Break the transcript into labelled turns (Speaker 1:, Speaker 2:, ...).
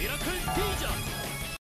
Speaker 1: ミラクルフュージョン